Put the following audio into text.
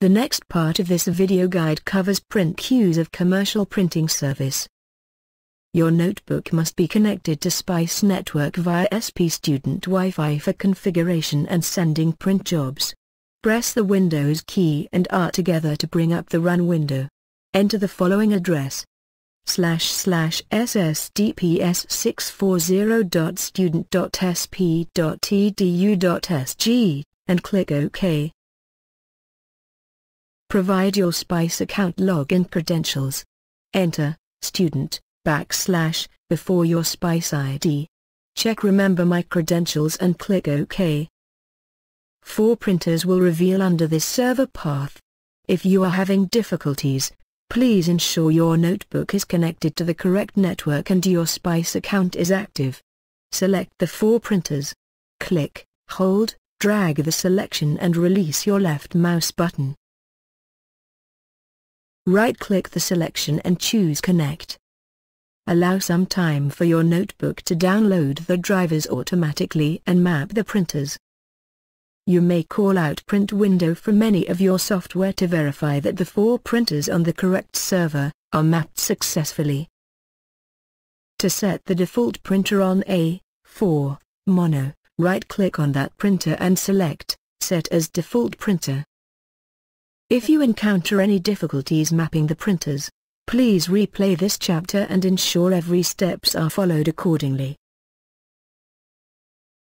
The next part of this video guide covers print queues of commercial printing service. Your notebook must be connected to SPICE network via SP Student Wi-Fi for configuration and sending print jobs. Press the Windows key and R together to bring up the Run window. Enter the following address slash slash ssdps 640.student.sp.edu.sg, and click OK. Provide your SPICE account login credentials. Enter, student, backslash, before your SPICE ID. Check remember my credentials and click OK. Four printers will reveal under this server path. If you are having difficulties, please ensure your notebook is connected to the correct network and your SPICE account is active. Select the four printers. Click, hold, drag the selection and release your left mouse button. Right-click the selection and choose Connect. Allow some time for your notebook to download the drivers automatically and map the printers. You may call out print window from any of your software to verify that the four printers on the correct server are mapped successfully. To set the default printer on A4 mono, right-click on that printer and select Set as Default Printer. If you encounter any difficulties mapping the printers, please replay this chapter and ensure every steps are followed accordingly.